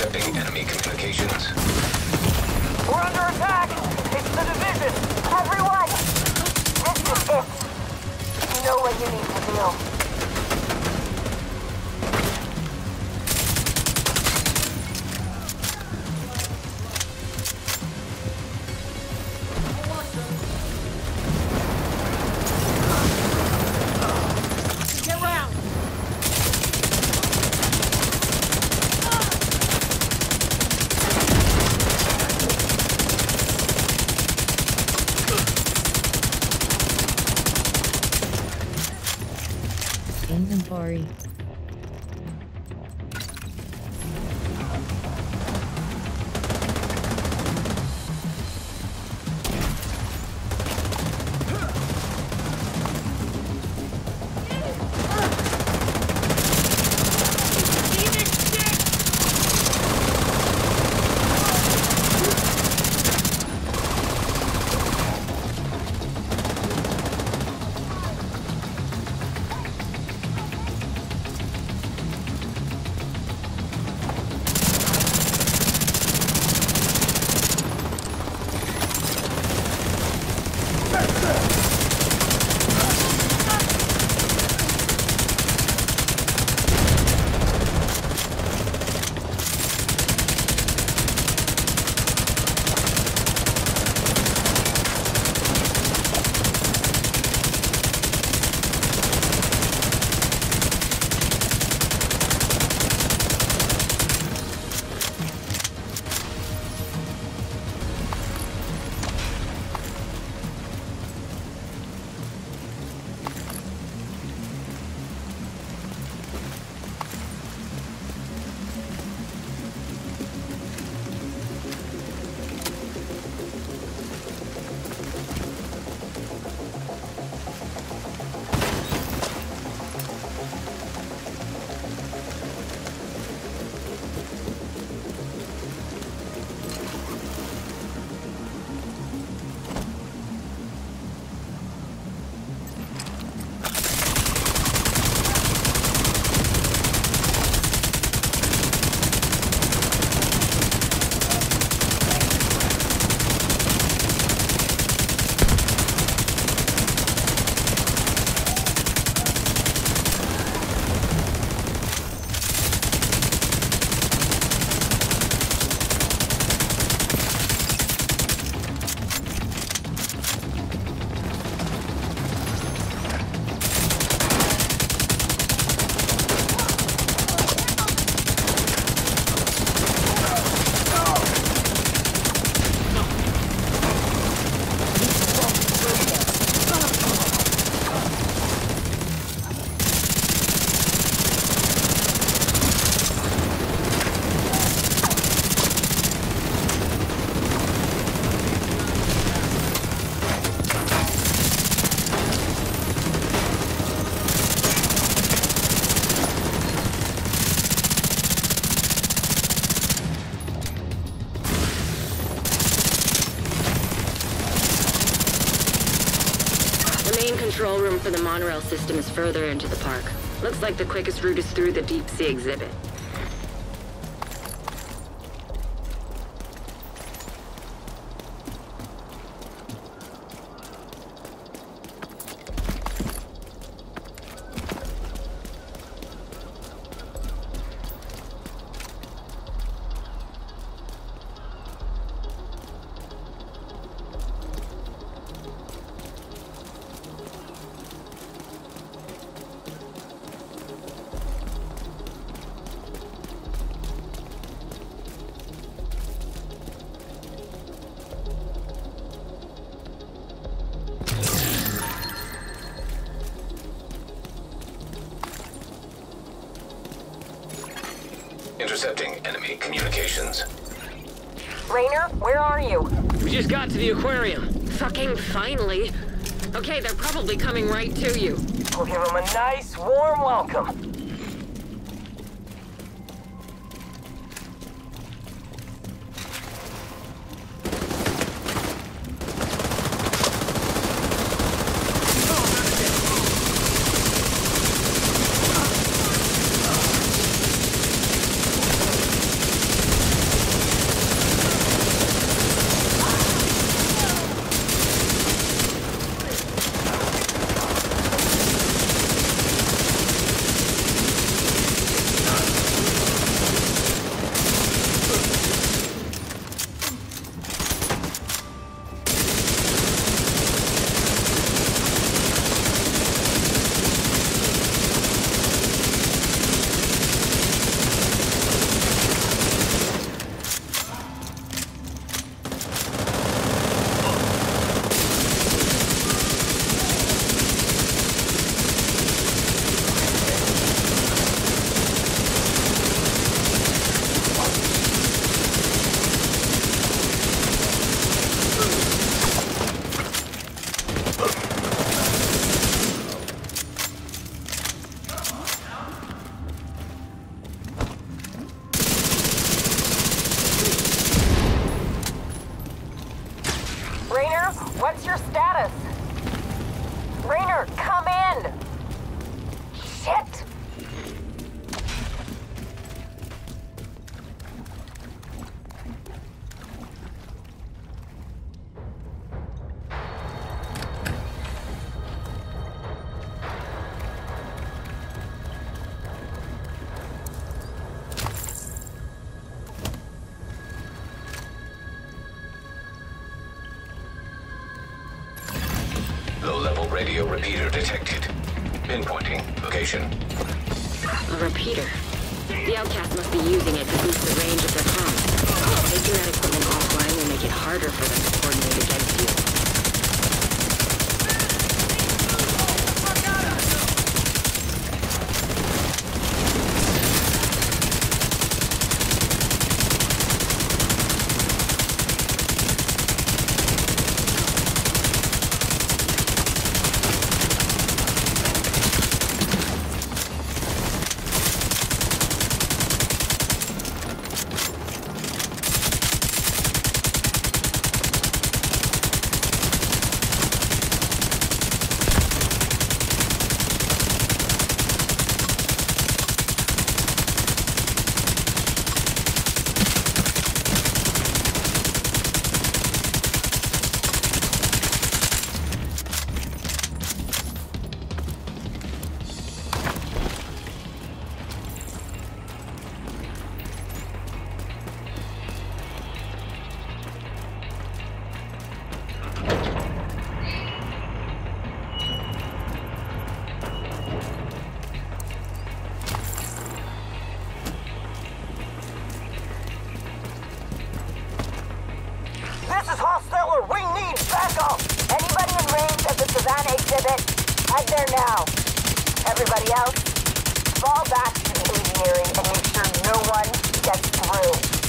Intercepting enemy communications. We're under attack! It's the division! Everyone! This is it! You know what you need to do. For the monorail system is further into the park. Looks like the quickest route is through the deep sea exhibit. Got to the aquarium. Fucking finally. Okay, they're probably coming right to you. We'll give them a nice, warm welcome. Pinpointing Savannah exhibit? Head there now. Everybody else, fall back to the aviary and make sure no one gets through.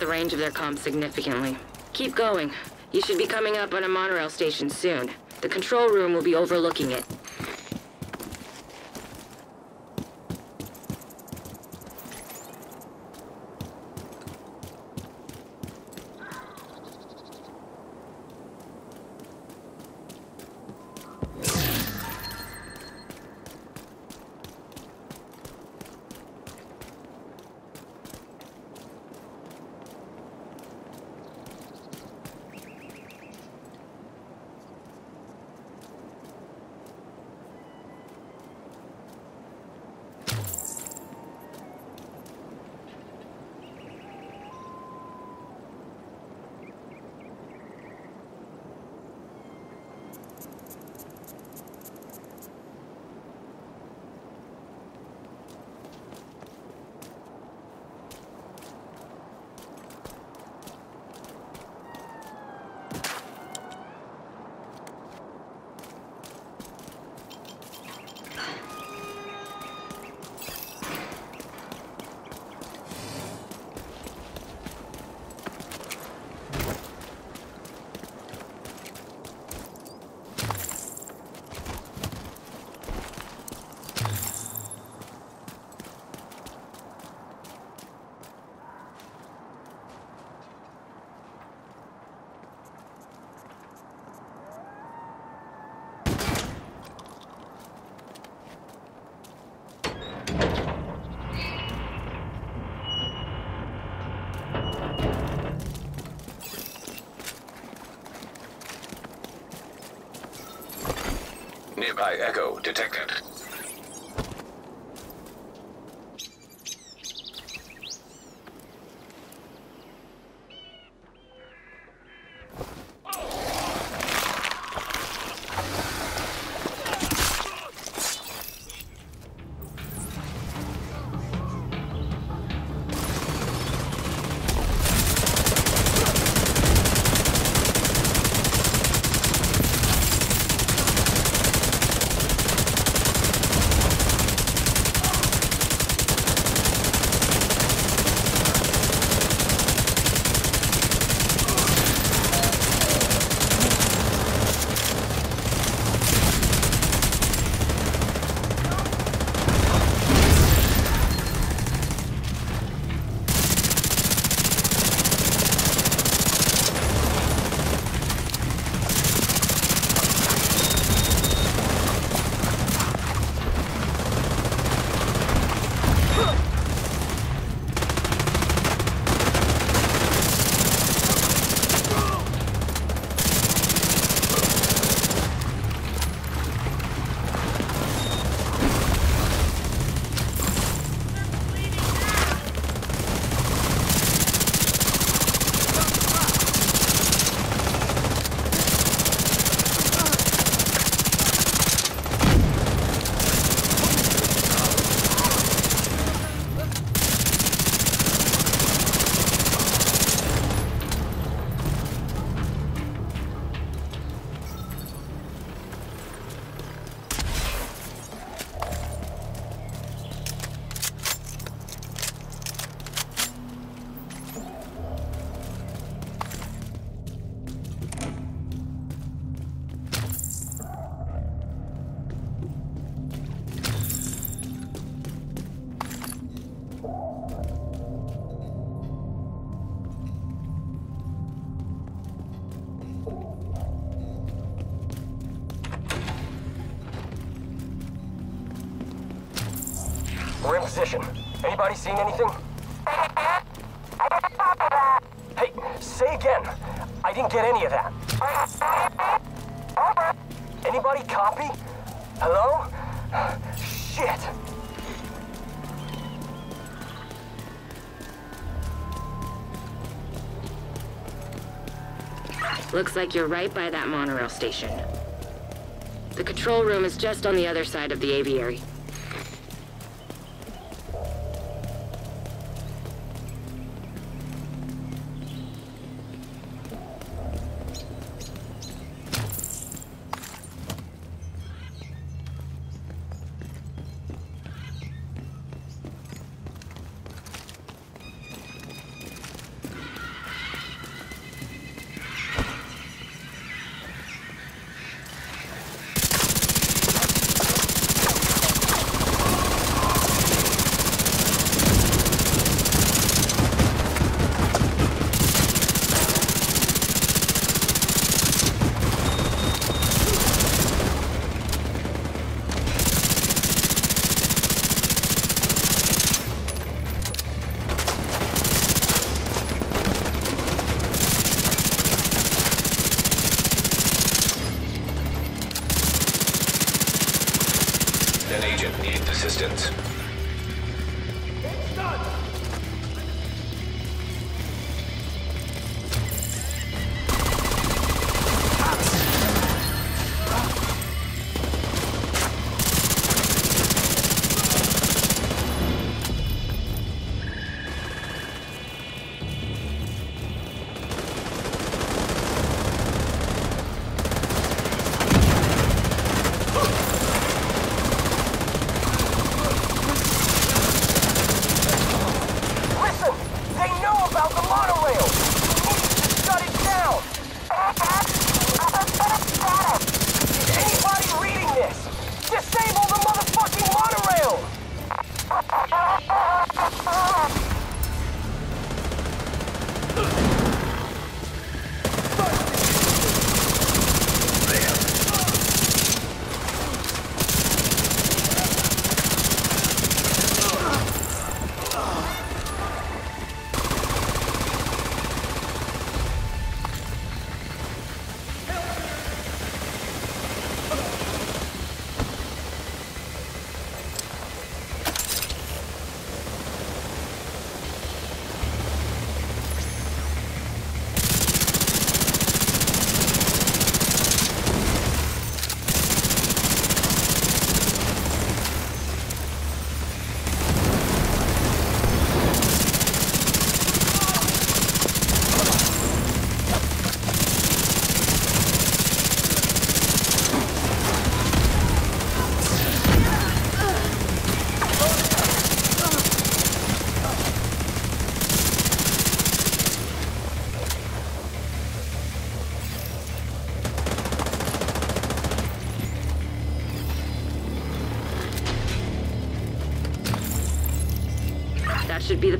The range of their comms significantly. Keep going. You should be coming up on a monorail station soon. The control room will be overlooking it. Echo detected. Position. Anybody seen anything? Hey, say again. I didn't get any of that. Anybody copy? Hello? Shit. Looks like you're right by that monorail station. The control room is just on the other side of the aviary.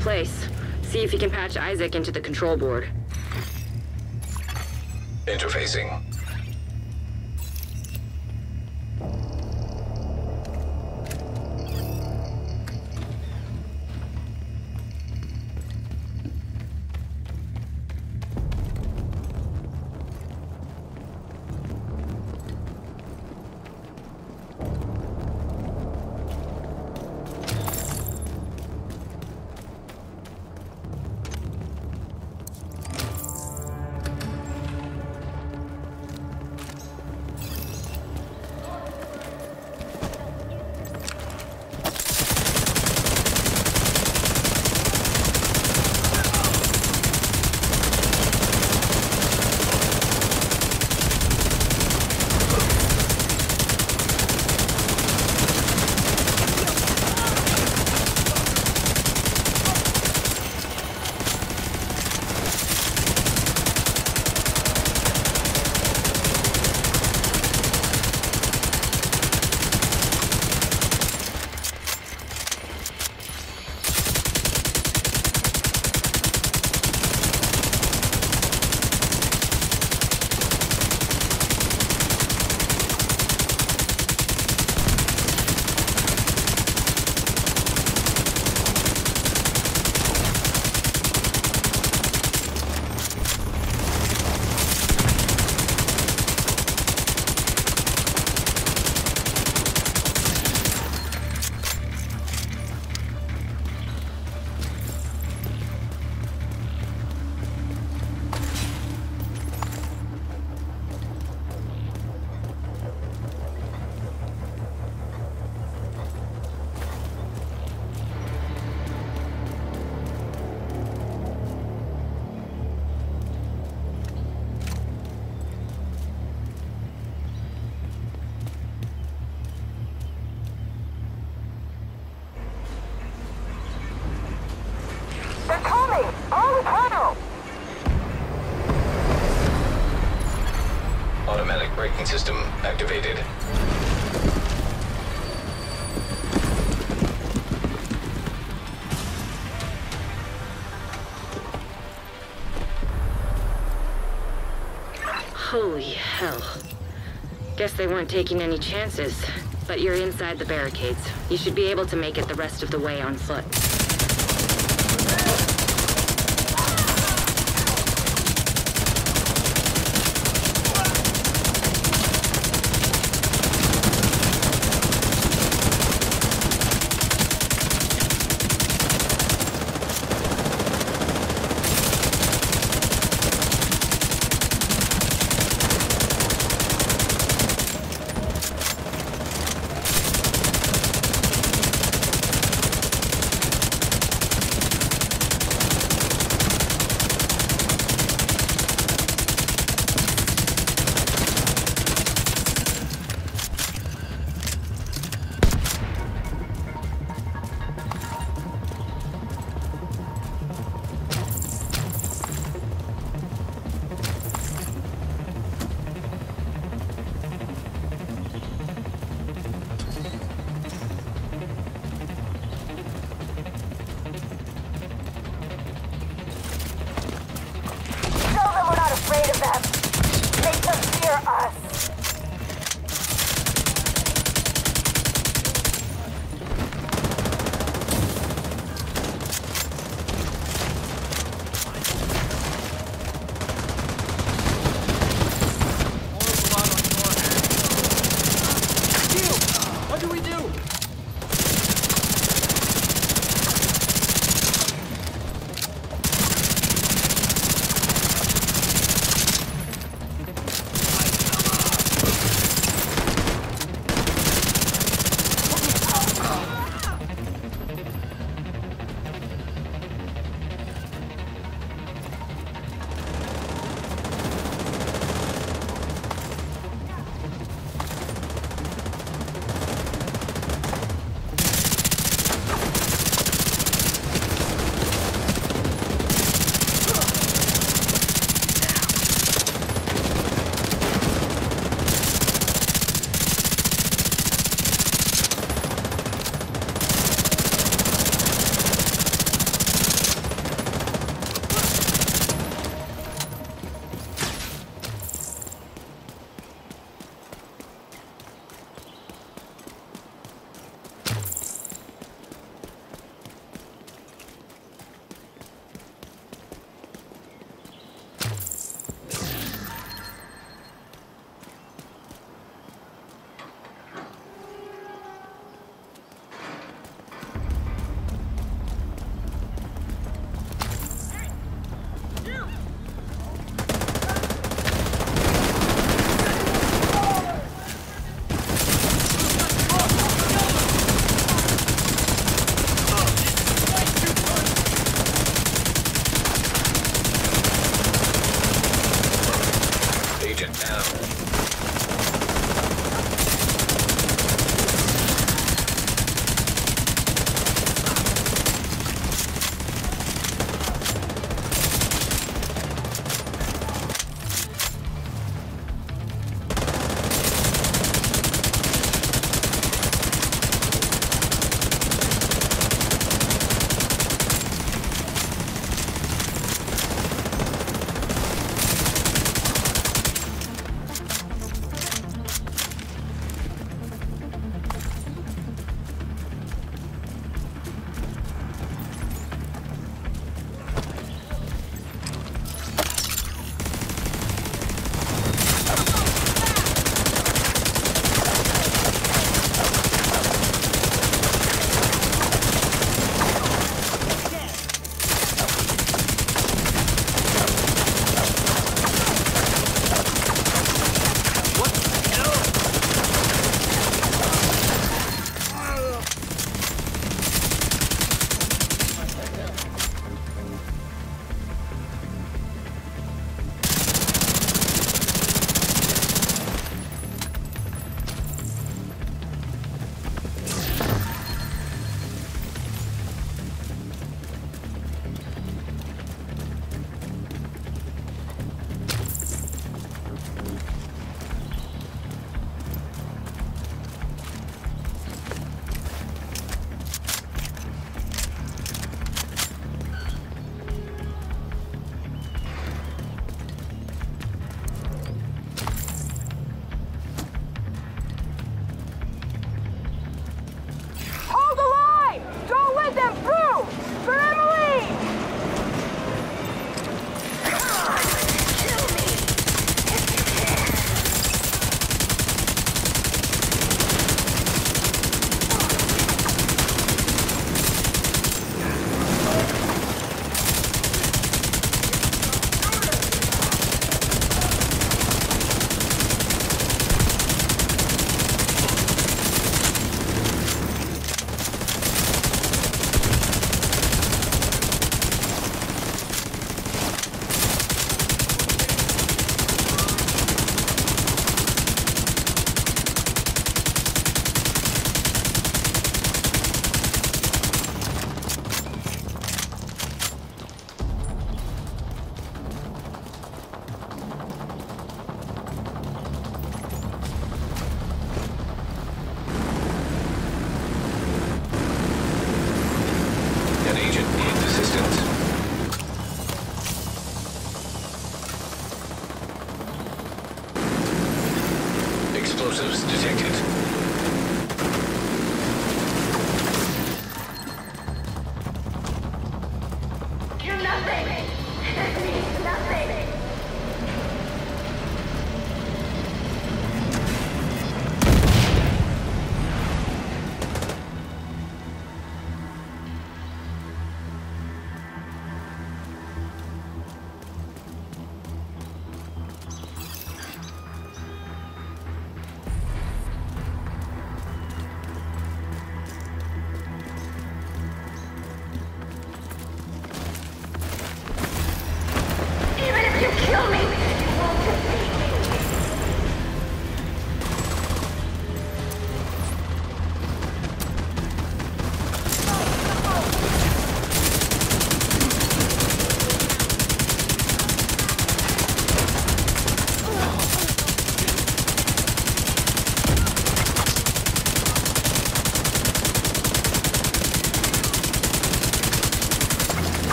Place. See if you can patch Isaac into the control board. Hell. Guess they weren't taking any chances. But you're inside the barricades. You should be able to make it the rest of the way on foot.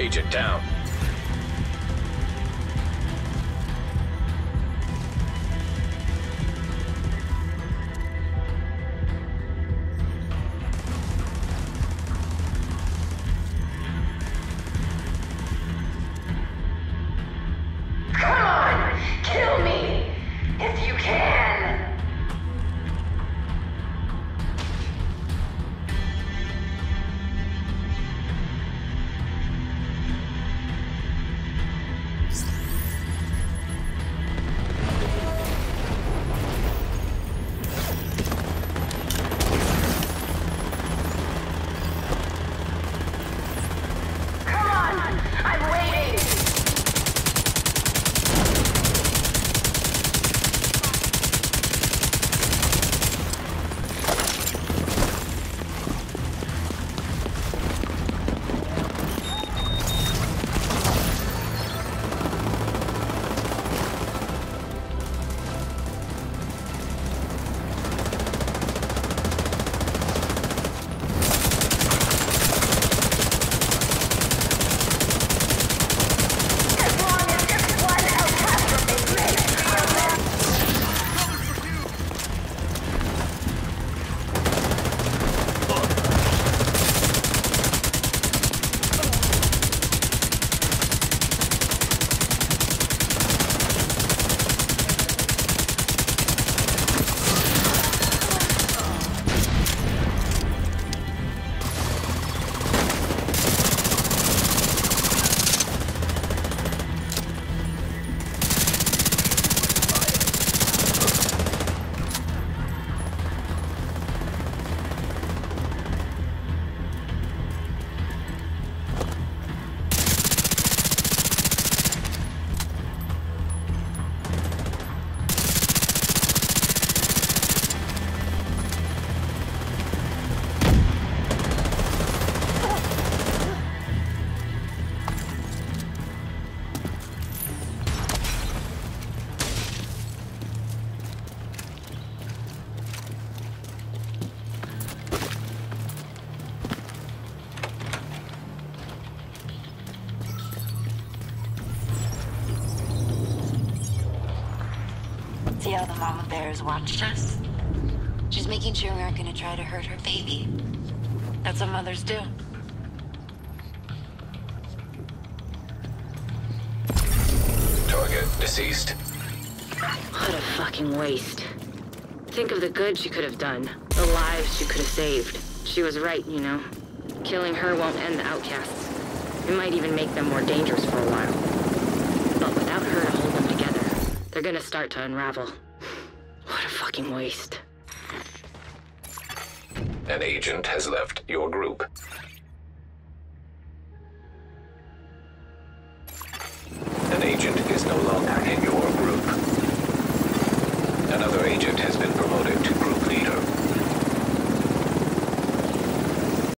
Agent down. Mama Bear's watched us. She's making sure we aren't gonna try to hurt her baby. That's what mothers do. Target deceased. What a fucking waste. Think of the good she could have done, the lives she could have saved. She was right, you know. Killing her won't end the outcasts. It might even make them more dangerous for a while. But without her to hold them together, they're gonna start to unravel. Fucking waste. An agent has left your group.